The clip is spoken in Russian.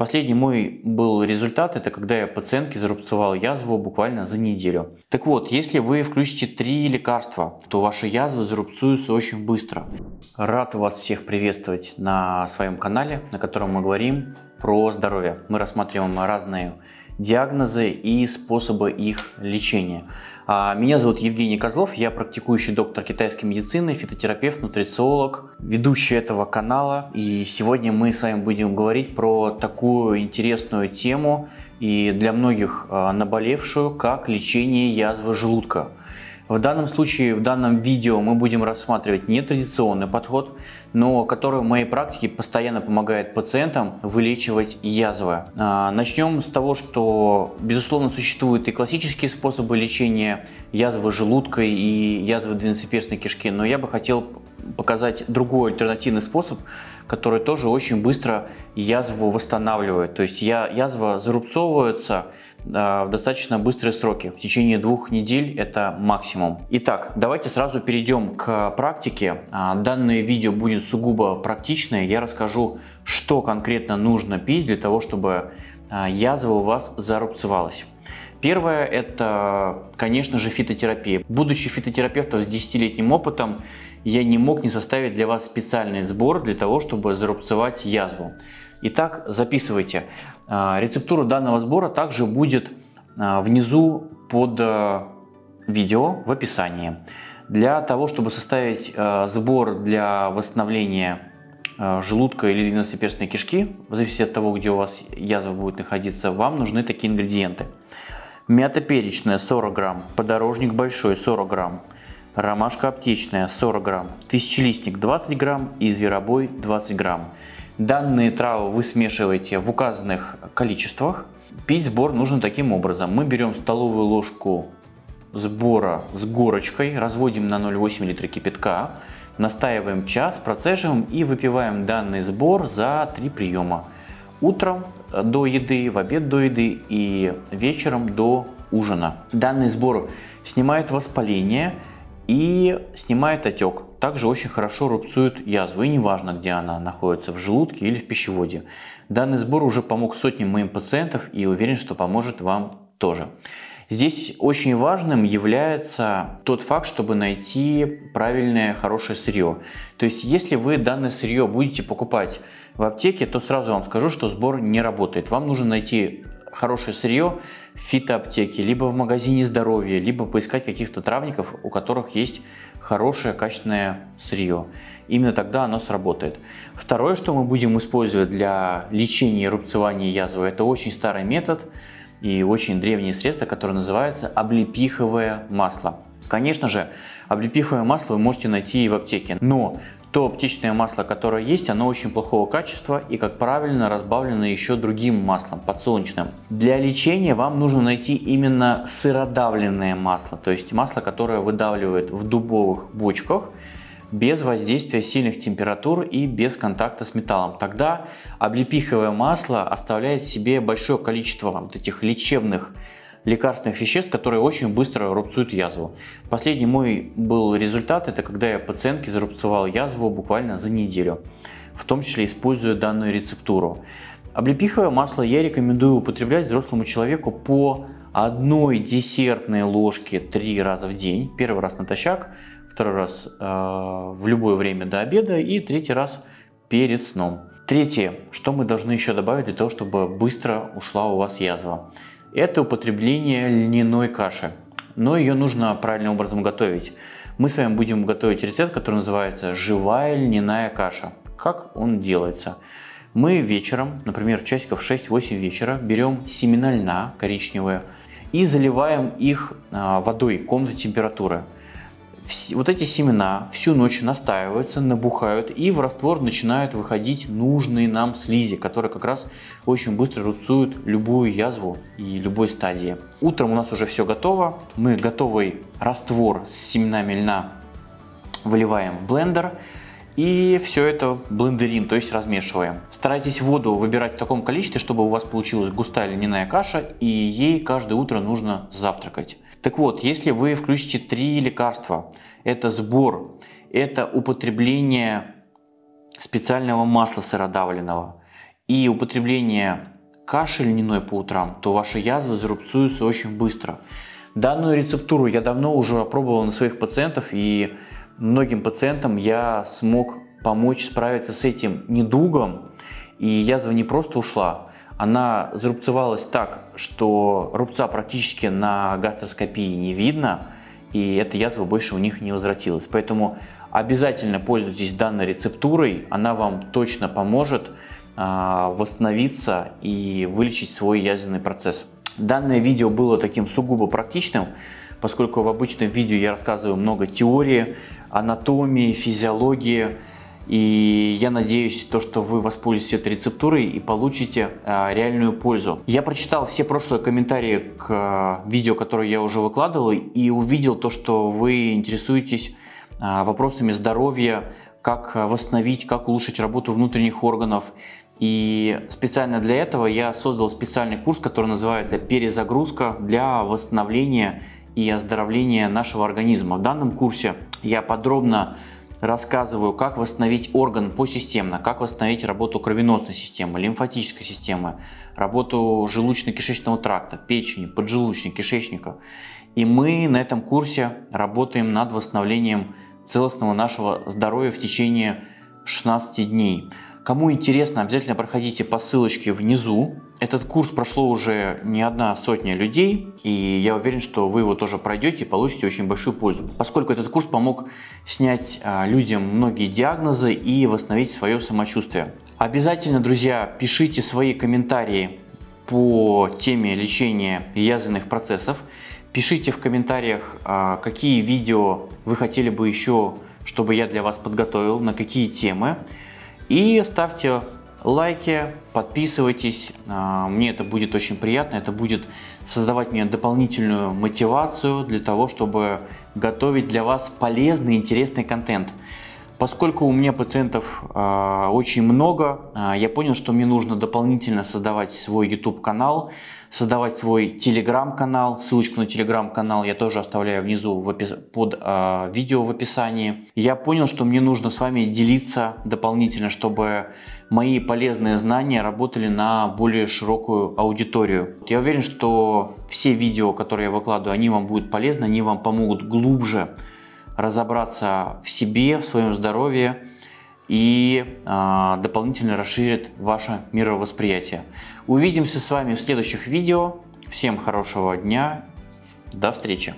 Последний мой был результат, это когда я пациентке зарубцевал язву буквально за неделю. Так вот, если вы включите три лекарства, то ваши язвы зарубцуются очень быстро. Рад вас всех приветствовать на своем канале, на котором мы говорим про здоровье. Мы рассматриваем разные диагнозы и способы их лечения. А, меня зовут Евгений Козлов, я практикующий доктор китайской медицины, фитотерапевт, нутрициолог, ведущий этого канала. И сегодня мы с вами будем говорить про такую интересную тему и для многих а, наболевшую, как лечение язвы желудка. В данном случае, в данном видео мы будем рассматривать нетрадиционный подход, но который в моей практике постоянно помогает пациентам вылечивать язвы. А, начнем с того, что, безусловно, существуют и классические способы лечения язвы желудка и язвы двенадцатиперстной кишки, но я бы хотел показать другой альтернативный способ, который тоже очень быстро язву восстанавливает. То есть язва зарубцовывается в достаточно быстрые сроки. В течение двух недель это максимум. Итак, давайте сразу перейдем к практике. А, данное видео будет сугубо практичное. Я расскажу, что конкретно нужно пить для того, чтобы а, язва у вас зарубцевалась. Первое – это, конечно же, фитотерапия. Будучи фитотерапевтом с 10-летним опытом, я не мог не составить для вас специальный сбор для того, чтобы зарубцевать язву. Итак, записывайте. А, рецептура данного сбора также будет а, внизу под а, видео в описании. Для того, чтобы составить сбор для восстановления желудка или двенадцатиперстной кишки, в зависимости от того, где у вас язва будет находиться, вам нужны такие ингредиенты. Мята перечная 40 грамм, подорожник большой 40 грамм, ромашка аптечная 40 грамм, тысячелистник 20 грамм и зверобой 20 грамм. Данные травы вы смешиваете в указанных количествах. Пить сбор нужно таким образом. Мы берем столовую ложку сбора с горочкой, разводим на 0,8 литра кипятка, настаиваем час, процеживаем и выпиваем данный сбор за 3 приема. Утром до еды, в обед до еды и вечером до ужина. Данный сбор снимает воспаление и снимает отек также очень хорошо рубцует язву, и неважно, где она находится, в желудке или в пищеводе. Данный сбор уже помог сотням моим пациентов и уверен, что поможет вам тоже. Здесь очень важным является тот факт, чтобы найти правильное, хорошее сырье. То есть, если вы данное сырье будете покупать в аптеке, то сразу вам скажу, что сбор не работает. Вам нужно найти хорошее сырье в фитоаптеке, либо в магазине здоровья, либо поискать каких-то травников, у которых есть хорошее качественное сырье. Именно тогда оно сработает. Второе, что мы будем использовать для лечения рубцевания язвы, это очень старый метод и очень древнее средство, которое называется облепиховое масло. Конечно же, облепиховое масло вы можете найти и в аптеке, но то аптечное масло, которое есть, оно очень плохого качества и, как правильно, разбавлено еще другим маслом, подсолнечным. Для лечения вам нужно найти именно сыродавленное масло, то есть масло, которое выдавливает в дубовых бочках, без воздействия сильных температур и без контакта с металлом. Тогда облепиховое масло оставляет себе большое количество вот этих лечебных лекарственных веществ, которые очень быстро рубцуют язву. Последний мой был результат, это когда я пациентке зарубцевал язву буквально за неделю, в том числе используя данную рецептуру. Облепиховое масло я рекомендую употреблять взрослому человеку по одной десертной ложке три раза в день. Первый раз натощак, второй раз э, в любое время до обеда и третий раз перед сном. Третье, что мы должны еще добавить для того, чтобы быстро ушла у вас язва это употребление льняной каши. Но ее нужно правильным образом готовить. Мы с вами будем готовить рецепт, который называется «Живая льняная каша». Как он делается? Мы вечером, например, часиков 6-8 вечера, берем семена льна коричневые и заливаем их а, водой комнатной температуры вот эти семена всю ночь настаиваются, набухают и в раствор начинают выходить нужные нам слизи, которые как раз очень быстро рубцуют любую язву и любой стадии. Утром у нас уже все готово. Мы готовый раствор с семенами льна выливаем в блендер и все это блендерим, то есть размешиваем. Старайтесь воду выбирать в таком количестве, чтобы у вас получилась густая льняная каша и ей каждое утро нужно завтракать. Так вот, если вы включите три лекарства, это сбор, это употребление специального масла сыродавленного и употребление кашель льняной по утрам, то ваши язвы зарубцуются очень быстро. Данную рецептуру я давно уже опробовал на своих пациентов и многим пациентам я смог помочь справиться с этим недугом. И язва не просто ушла, она зарубцевалась так, что рубца практически на гастроскопии не видно, и эта язва больше у них не возвратилась. Поэтому обязательно пользуйтесь данной рецептурой, она вам точно поможет а, восстановиться и вылечить свой язвенный процесс. Данное видео было таким сугубо практичным, поскольку в обычном видео я рассказываю много теории, анатомии, физиологии, и я надеюсь, то, что вы воспользуетесь этой рецептурой и получите а, реальную пользу. Я прочитал все прошлые комментарии к а, видео, которое я уже выкладывал, и увидел то, что вы интересуетесь а, вопросами здоровья, как восстановить, как улучшить работу внутренних органов. И специально для этого я создал специальный курс, который называется «Перезагрузка для восстановления и оздоровления нашего организма». В данном курсе я подробно рассказываю, как восстановить орган посистемно, как восстановить работу кровеносной системы, лимфатической системы, работу желудочно-кишечного тракта, печени, поджелудочника, кишечника. И мы на этом курсе работаем над восстановлением целостного нашего здоровья в течение 16 дней. Кому интересно, обязательно проходите по ссылочке внизу. Этот курс прошло уже не одна сотня людей, и я уверен, что вы его тоже пройдете и получите очень большую пользу. Поскольку этот курс помог снять а, людям многие диагнозы и восстановить свое самочувствие. Обязательно, друзья, пишите свои комментарии по теме лечения язвенных процессов. Пишите в комментариях, а, какие видео вы хотели бы еще, чтобы я для вас подготовил, на какие темы. И ставьте лайки, подписывайтесь. А, мне это будет очень приятно. Это будет создавать мне дополнительную мотивацию для того, чтобы готовить для вас полезный и интересный контент. Поскольку у меня пациентов э, очень много, э, я понял, что мне нужно дополнительно создавать свой YouTube канал, создавать свой Telegram канал. Ссылочку на Telegram канал я тоже оставляю внизу в опис... под э, видео в описании. Я понял, что мне нужно с вами делиться дополнительно, чтобы мои полезные знания работали на более широкую аудиторию. Я уверен, что все видео, которые я выкладываю, они вам будут полезны, они вам помогут глубже разобраться в себе, в своем здоровье и э, дополнительно расширит ваше мировосприятие. Увидимся с вами в следующих видео. Всем хорошего дня. До встречи.